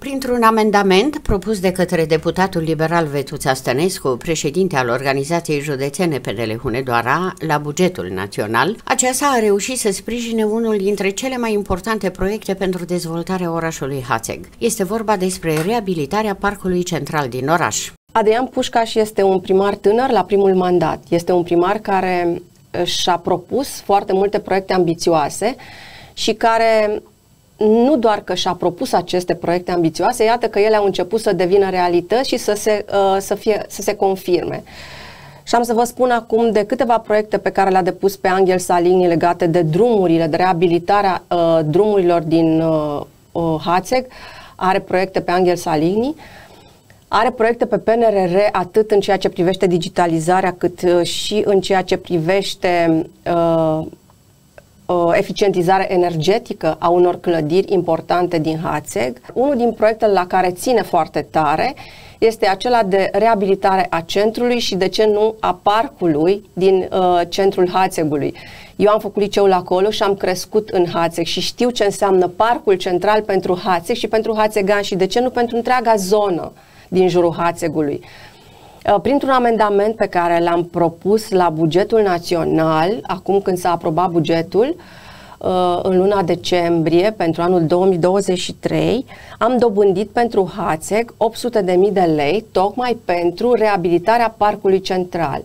Printr-un amendament propus de către deputatul liberal Vetuța Stănescu, președinte al organizației județene PNL Hunedoara, la bugetul național, aceasta a reușit să sprijine unul dintre cele mai importante proiecte pentru dezvoltarea orașului Hațeg. Este vorba despre reabilitarea parcului central din oraș. Adrian Pușcaș este un primar tânăr la primul mandat. Este un primar care și-a propus foarte multe proiecte ambițioase și care nu doar că și-a propus aceste proiecte ambițioase, iată că ele au început să devină realități și să se, uh, să fie, să se confirme. Și am să vă spun acum de câteva proiecte pe care le-a depus pe Angel Salini legate de drumurile, de reabilitarea uh, drumurilor din uh, uh, Hațeg. Are proiecte pe Angel Salini. Are proiecte pe PNRR atât în ceea ce privește digitalizarea, cât uh, și în ceea ce privește uh, uh, eficientizare energetică a unor clădiri importante din Hațeg. Unul din proiectele la care ține foarte tare este acela de reabilitare a centrului și, de ce nu, a parcului din uh, centrul Hațegului. Eu am făcut liceul acolo și am crescut în Hațeg și știu ce înseamnă parcul central pentru Hațeg și pentru Hațegan și, de ce nu, pentru întreaga zonă din jurul Hațegului. Uh, printr-un amendament pe care l-am propus la bugetul național, acum când s-a aprobat bugetul, uh, în luna decembrie pentru anul 2023, am dobândit pentru Hațeg 800.000 de lei tocmai pentru reabilitarea parcului central.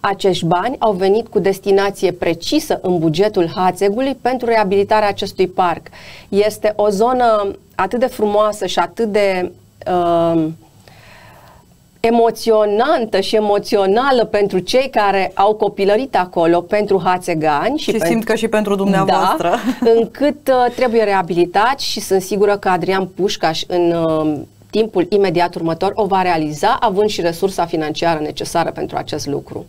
Acești bani au venit cu destinație precisă în bugetul Hațegului pentru reabilitarea acestui parc. Este o zonă atât de frumoasă și atât de uh, emoționantă și emoțională pentru cei care au copilărit acolo, pentru hațegani. Și, și pentru, simt că și pentru dumneavoastră. Da, încât uh, trebuie reabilitat și sunt sigură că Adrian Pușcaș în uh, timpul imediat următor o va realiza, având și resursa financiară necesară pentru acest lucru.